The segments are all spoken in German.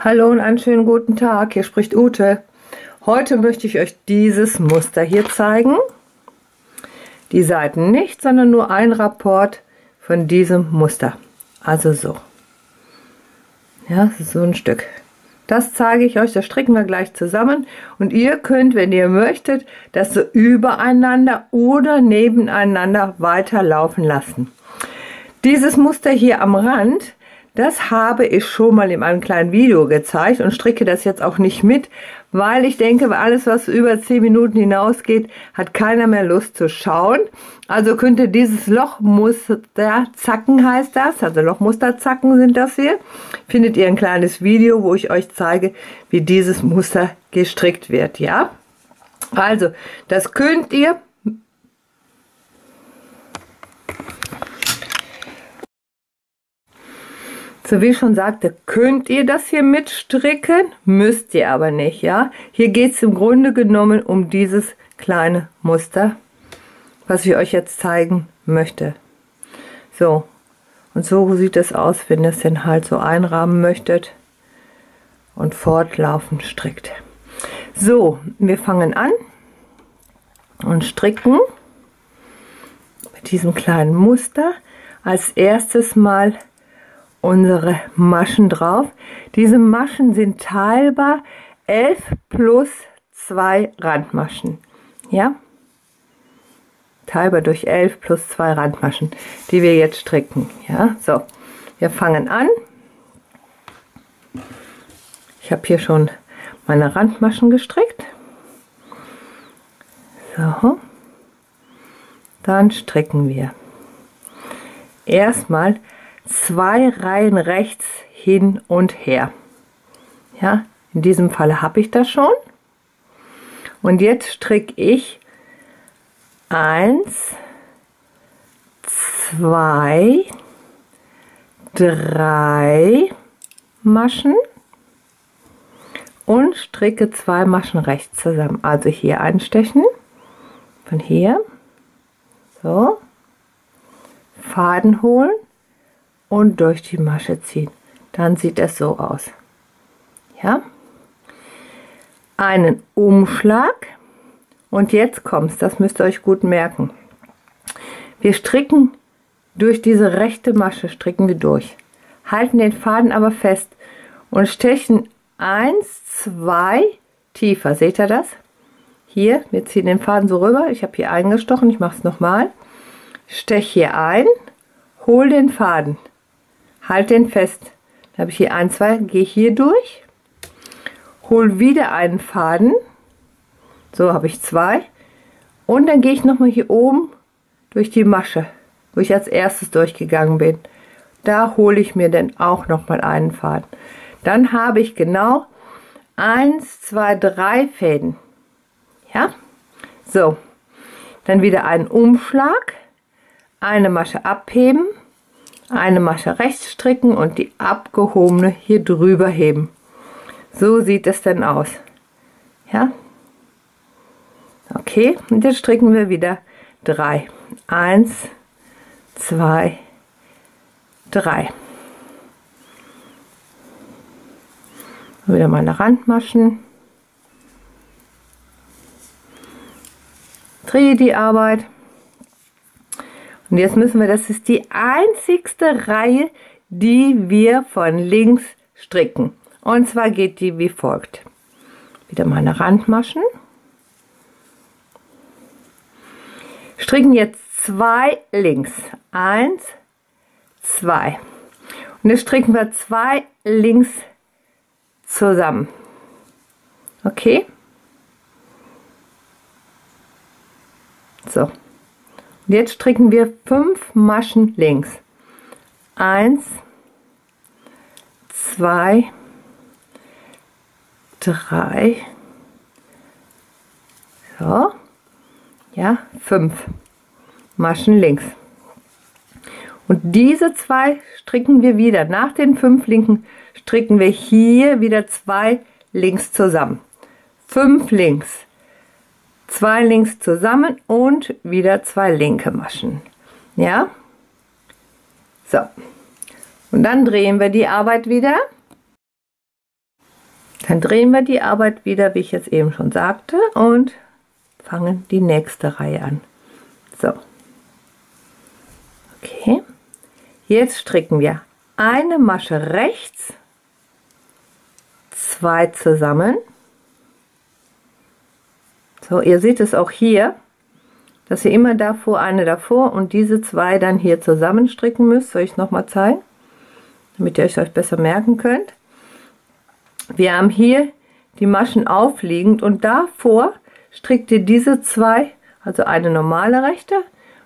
Hallo und einen schönen guten Tag, hier spricht Ute. Heute möchte ich euch dieses Muster hier zeigen. Die Seiten nicht, sondern nur ein Rapport von diesem Muster. Also so. Ja, so ein Stück. Das zeige ich euch, das stricken wir gleich zusammen und ihr könnt, wenn ihr möchtet, das so übereinander oder nebeneinander weiterlaufen lassen. Dieses Muster hier am Rand, das habe ich schon mal in einem kleinen Video gezeigt und stricke das jetzt auch nicht mit, weil ich denke, alles was über 10 Minuten hinausgeht, hat keiner mehr Lust zu schauen. Also könnte dieses Lochmusterzacken heißt das, also Lochmusterzacken sind das hier, findet ihr ein kleines Video, wo ich euch zeige, wie dieses Muster gestrickt wird, ja? Also, das könnt ihr So wie ich schon sagte, könnt ihr das hier mitstricken, müsst ihr aber nicht, ja. Hier geht es im Grunde genommen um dieses kleine Muster, was ich euch jetzt zeigen möchte. So, und so sieht es aus, wenn ihr es denn halt so einrahmen möchtet und fortlaufend strickt. So, wir fangen an und stricken mit diesem kleinen Muster als erstes mal unsere Maschen drauf. Diese Maschen sind teilbar 11 plus 2 Randmaschen. Ja? Teilbar durch 11 plus 2 Randmaschen, die wir jetzt stricken. Ja, so. Wir fangen an. Ich habe hier schon meine Randmaschen gestrickt. So. Dann stricken wir. Erstmal zwei Reihen rechts hin und her. Ja, in diesem Fall habe ich das schon. Und jetzt stricke ich eins, zwei, drei Maschen und stricke zwei Maschen rechts zusammen. Also hier einstechen, von hier, so, Faden holen und durch die Masche ziehen. Dann sieht es so aus. Ja? Einen Umschlag und jetzt kommt's, das müsst ihr euch gut merken. Wir stricken durch diese rechte Masche, stricken wir durch. Halten den Faden aber fest und stechen eins, zwei tiefer. Seht ihr das? Hier, wir ziehen den Faden so rüber. Ich habe hier eingestochen, ich mache es nochmal. Stech hier ein, hol den Faden Halt den fest. Da habe ich hier ein, zwei, gehe hier durch, hole wieder einen Faden. So habe ich zwei. Und dann gehe ich nochmal hier oben durch die Masche, wo ich als erstes durchgegangen bin. Da hole ich mir dann auch nochmal einen Faden. Dann habe ich genau eins, zwei, drei Fäden. Ja, so. Dann wieder einen Umschlag, eine Masche abheben, eine Masche rechts stricken und die abgehobene hier drüber heben. So sieht es dann aus. Ja? Okay, und jetzt stricken wir wieder drei. Eins, zwei, drei. Wieder meine Randmaschen. Drehe die Arbeit. Und jetzt müssen wir, das ist die einzigste Reihe, die wir von links stricken. Und zwar geht die wie folgt. Wieder meine Randmaschen. Stricken jetzt zwei links. Eins, zwei. Und jetzt stricken wir zwei links zusammen. Okay? So. Und jetzt stricken wir fünf Maschen links. Eins, zwei, drei, so, ja, fünf Maschen links. Und diese zwei stricken wir wieder. Nach den fünf linken stricken wir hier wieder zwei links zusammen. Fünf links zwei links zusammen und wieder zwei linke Maschen. Ja? So. Und dann drehen wir die Arbeit wieder. Dann drehen wir die Arbeit wieder, wie ich jetzt eben schon sagte, und fangen die nächste Reihe an. So. Okay. Jetzt stricken wir eine Masche rechts, zwei zusammen. So, ihr seht es auch hier, dass ihr immer davor eine davor und diese zwei dann hier zusammen stricken müsst. Soll ich noch mal zeigen, damit ihr euch besser merken könnt. Wir haben hier die Maschen aufliegend und davor strickt ihr diese zwei, also eine normale rechte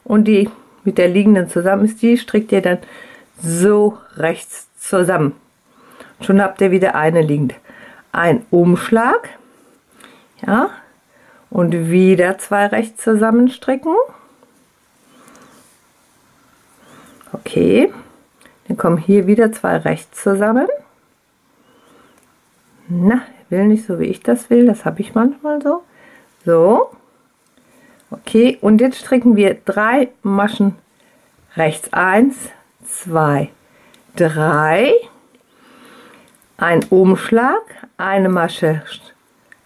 und die mit der liegenden zusammen ist, die strickt ihr dann so rechts zusammen. Schon habt ihr wieder eine liegende. Ein Umschlag, ja, und wieder zwei rechts zusammenstricken. Okay, dann kommen hier wieder zwei rechts zusammen. Na, will nicht so, wie ich das will. Das habe ich manchmal so. So. Okay, und jetzt stricken wir drei Maschen rechts. Eins, zwei, drei. Ein Umschlag, eine Masche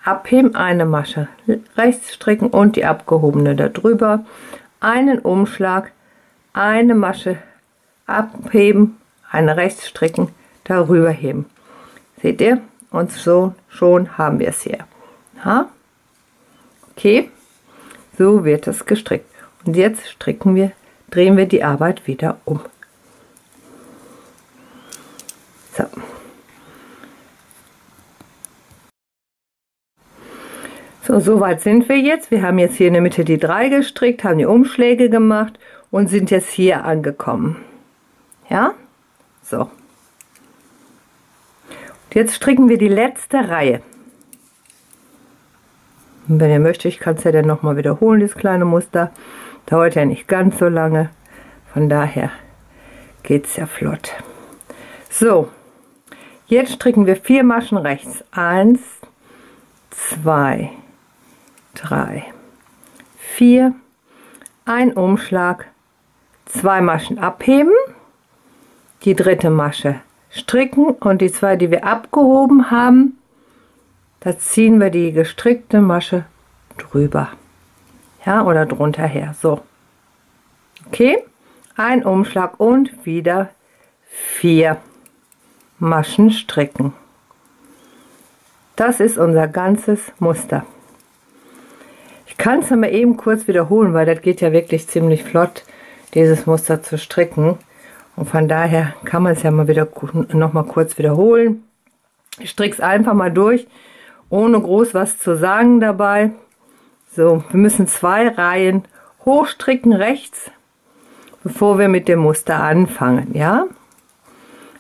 abheben, eine Masche rechts stricken und die abgehobene darüber. Einen Umschlag, eine Masche abheben, eine rechts stricken, darüber heben. Seht ihr? Und so schon haben wir es hier. Ha? Okay, so wird es gestrickt. Und jetzt stricken wir, drehen wir die Arbeit wieder um. So. So, soweit sind wir jetzt. Wir haben jetzt hier in der Mitte die drei gestrickt, haben die Umschläge gemacht und sind jetzt hier angekommen. Ja, so. Jetzt stricken wir die letzte Reihe. Und wenn ihr möchtet, ich kann es ja dann nochmal wiederholen, das kleine Muster. Dauert ja nicht ganz so lange. Von daher geht es ja flott. So, jetzt stricken wir vier Maschen rechts. Eins, zwei, drei, vier. Ein Umschlag, zwei Maschen abheben, die dritte Masche stricken und die zwei, die wir abgehoben haben, da ziehen wir die gestrickte Masche drüber. Ja, oder drunter her. So. Okay, ein Umschlag und wieder vier Maschen stricken. Das ist unser ganzes Muster. Ich kann es aber eben kurz wiederholen, weil das geht ja wirklich ziemlich flott, dieses Muster zu stricken. Und von daher kann man es ja mal wieder noch mal kurz wiederholen. Ich stricke es einfach mal durch, ohne groß was zu sagen dabei. So, wir müssen zwei Reihen hochstricken rechts, bevor wir mit dem Muster anfangen, ja?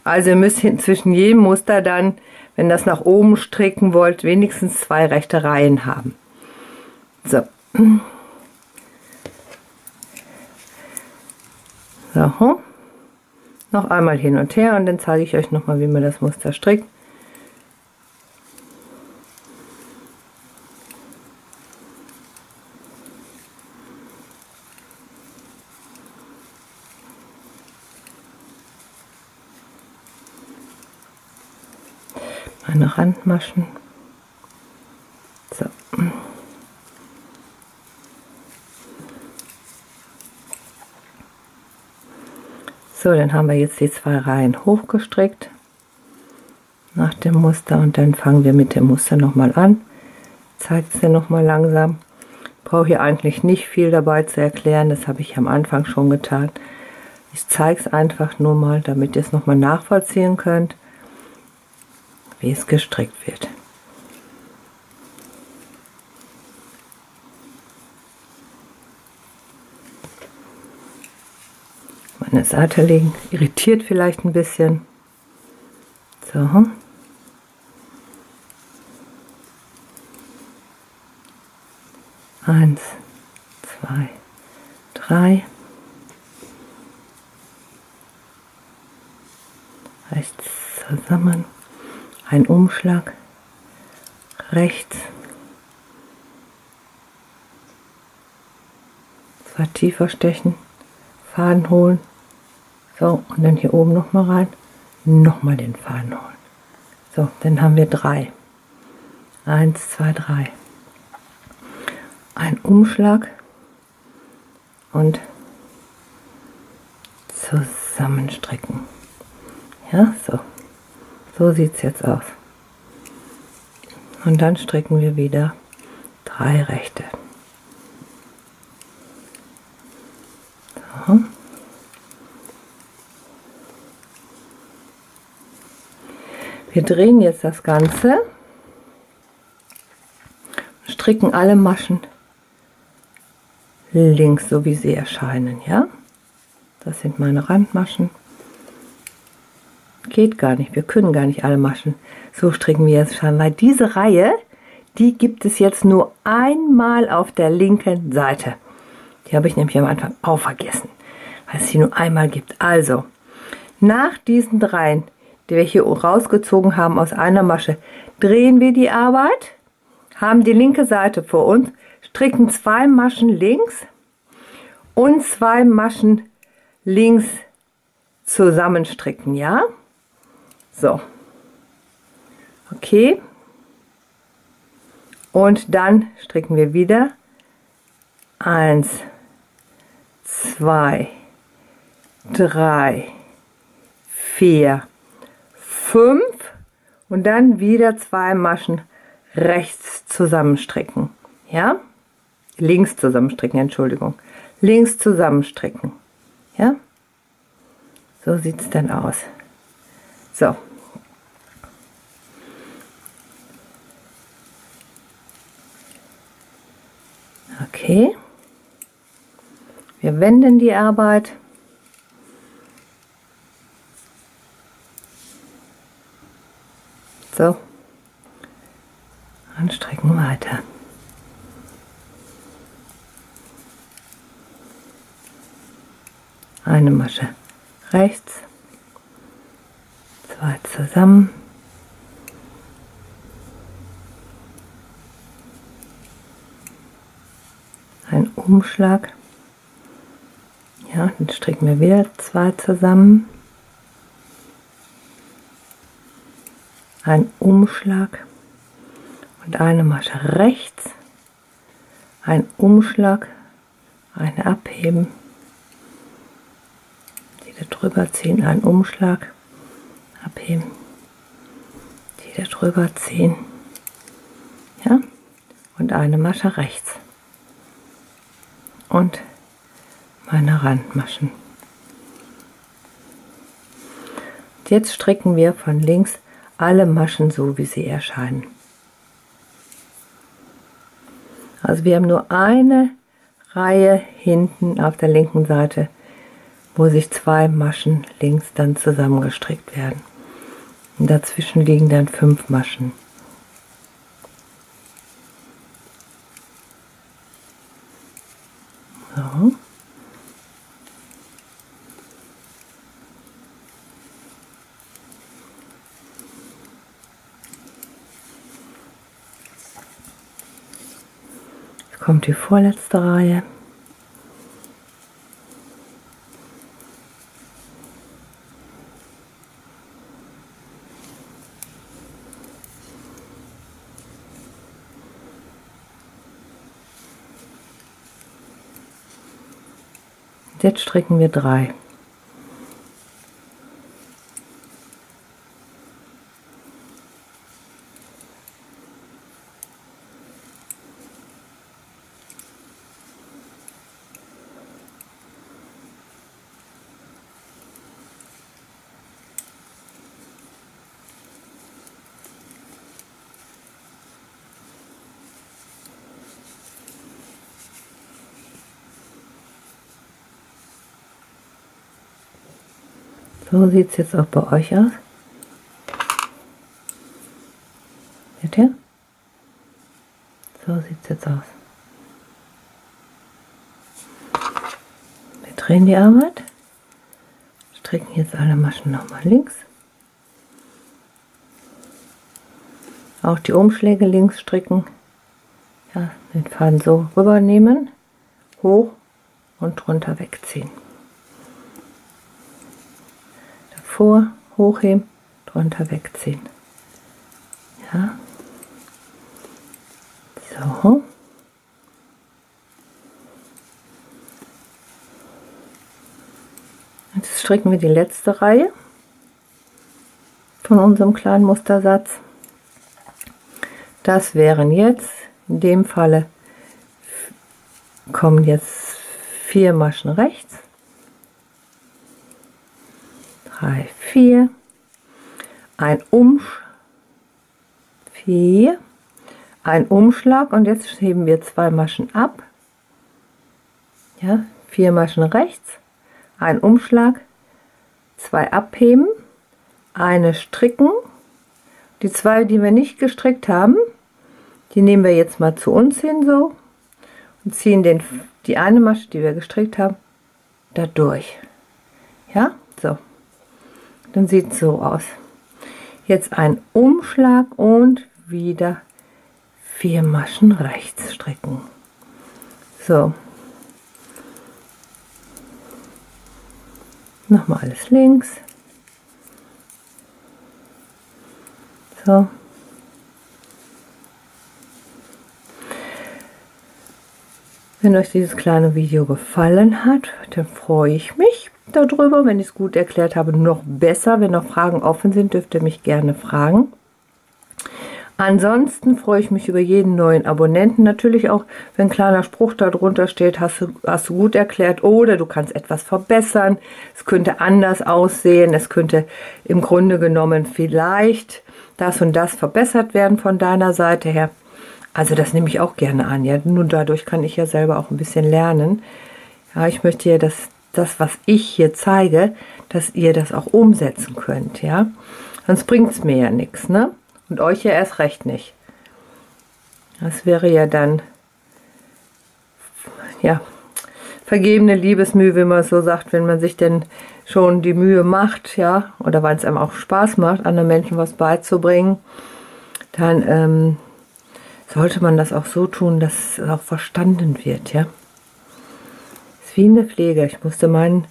Also ihr müsst zwischen jedem Muster dann, wenn das nach oben stricken wollt, wenigstens zwei rechte Reihen haben. So. So. Noch einmal hin und her und dann zeige ich euch nochmal, wie man das Muster strickt. Meine Randmaschen. So, dann haben wir jetzt die zwei Reihen hochgestrickt nach dem Muster und dann fangen wir mit dem Muster nochmal an. Zeigt es dir nochmal langsam. Brauche hier eigentlich nicht viel dabei zu erklären, das habe ich am Anfang schon getan. Ich zeige es einfach nur mal, damit ihr es nochmal nachvollziehen könnt, wie es gestrickt wird. Eine Seite legen. Irritiert vielleicht ein bisschen. So. Eins, zwei, drei. Rechts zusammen. Ein Umschlag. Rechts. Zwei tiefer stechen. Faden holen. So, und dann hier oben nochmal rein. Nochmal den Faden holen. So, dann haben wir drei. Eins, zwei, drei. Ein Umschlag und zusammenstricken. Ja, so. So sieht es jetzt aus. Und dann stricken wir wieder drei rechte. So. Wir drehen jetzt das Ganze, stricken alle Maschen links, so wie sie erscheinen, ja? Das sind meine Randmaschen. Geht gar nicht, wir können gar nicht alle Maschen so stricken, wie es schon, weil diese Reihe, die gibt es jetzt nur einmal auf der linken Seite. Die habe ich nämlich am Anfang auch vergessen, weil es sie nur einmal gibt. Also, nach diesen dreien die wir hier rausgezogen haben aus einer Masche, drehen wir die Arbeit, haben die linke Seite vor uns, stricken zwei Maschen links und zwei Maschen links zusammenstricken, ja? So. Okay. Und dann stricken wir wieder eins, zwei, drei, vier, 5 und dann wieder zwei Maschen rechts zusammenstricken. Ja? Links zusammenstricken, Entschuldigung. Links zusammenstricken. Ja? So sieht es dann aus. So. Okay. Wir wenden die Arbeit. So. Und strecken weiter. Eine Masche rechts, zwei zusammen. Ein Umschlag. Ja, dann stricken wir wieder zwei zusammen. Ein Umschlag. Und eine Masche rechts, ein Umschlag, eine abheben, die da drüber ziehen, ein Umschlag, abheben, die da drüber ziehen, ja, und eine Masche rechts. Und meine Randmaschen. Jetzt stricken wir von links alle Maschen so, wie sie erscheinen. Also wir haben nur eine Reihe hinten auf der linken Seite, wo sich zwei Maschen links dann zusammengestrickt werden. Und dazwischen liegen dann fünf Maschen. So. Kommt die vorletzte Reihe. Jetzt stricken wir drei. So sieht es jetzt auch bei euch aus. Seht ihr? So sieht es jetzt aus. Wir drehen die Arbeit, stricken jetzt alle Maschen nochmal links. Auch die Umschläge links stricken. Ja, den Faden so rübernehmen, hoch und drunter wegziehen vor, hochheben, drunter wegziehen. Ja. So. Jetzt stricken wir die letzte Reihe von unserem kleinen Mustersatz. Das wären jetzt, in dem Falle kommen jetzt vier Maschen rechts, drei, vier, ein Umschlag, vier, ein Umschlag und jetzt heben wir zwei Maschen ab, ja, vier Maschen rechts, ein Umschlag, zwei abheben, eine stricken, die zwei, die wir nicht gestrickt haben, die nehmen wir jetzt mal zu uns hin so und ziehen den, die eine Masche, die wir gestrickt haben, da durch. Ja, so. Dann sieht so aus. Jetzt ein Umschlag und wieder vier Maschen rechts stricken. So. Nochmal alles links. So. Wenn euch dieses kleine Video gefallen hat, dann freue ich mich darüber. Wenn ich es gut erklärt habe, noch besser. Wenn noch Fragen offen sind, dürft ihr mich gerne fragen. Ansonsten freue ich mich über jeden neuen Abonnenten. Natürlich auch, wenn ein kleiner Spruch darunter steht, hast du, hast du gut erklärt oder du kannst etwas verbessern. Es könnte anders aussehen. Es könnte im Grunde genommen vielleicht das und das verbessert werden von deiner Seite her. Also das nehme ich auch gerne an. Ja, nur dadurch kann ich ja selber auch ein bisschen lernen. Ja, ich möchte ja, dass das, was ich hier zeige, dass ihr das auch umsetzen könnt. Ja, sonst bringt es mir ja nichts, ne? Und euch ja erst recht nicht. Das wäre ja dann, ja, vergebene Liebesmühe, wie man so sagt, wenn man sich denn schon die Mühe macht, ja, oder weil es einem auch Spaß macht, anderen Menschen was beizubringen, dann ähm, sollte man das auch so tun, dass es auch verstanden wird, ja. Wie in der Pflege. Ich musste meinen,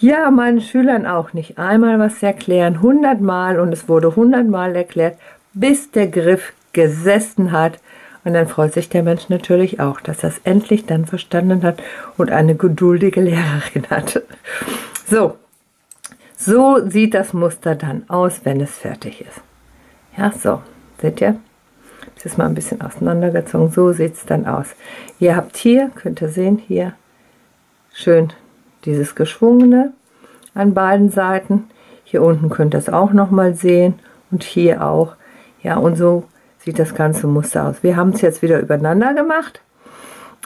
ja, meinen Schülern auch nicht einmal was erklären, hundertmal und es wurde hundertmal erklärt, bis der Griff gesessen hat. Und dann freut sich der Mensch natürlich auch, dass er es endlich dann verstanden hat und eine geduldige Lehrerin hat. So, so sieht das Muster dann aus, wenn es fertig ist. Ja, so, seht ihr? Das ist mal ein bisschen auseinandergezogen. So sieht es dann aus. Ihr habt hier, könnt ihr sehen, hier schön dieses Geschwungene an beiden Seiten. Hier unten könnt ihr es auch noch mal sehen und hier auch ja, und so sieht das ganze Muster aus. Wir haben es jetzt wieder übereinander gemacht.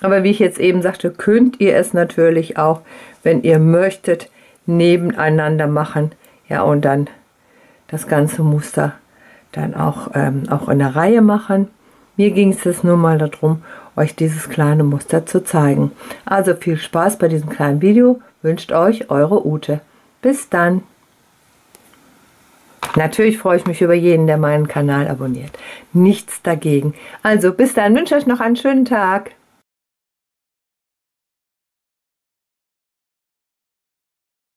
Aber wie ich jetzt eben sagte, könnt ihr es natürlich auch, wenn ihr möchtet, nebeneinander machen. Ja, und dann das ganze Muster dann auch, ähm, auch in der Reihe machen. Mir ging es jetzt nur mal darum, euch dieses kleine Muster zu zeigen. Also viel Spaß bei diesem kleinen Video. Wünscht euch eure Ute. Bis dann. Natürlich freue ich mich über jeden, der meinen Kanal abonniert. Nichts dagegen. Also bis dann, wünsche euch noch einen schönen Tag.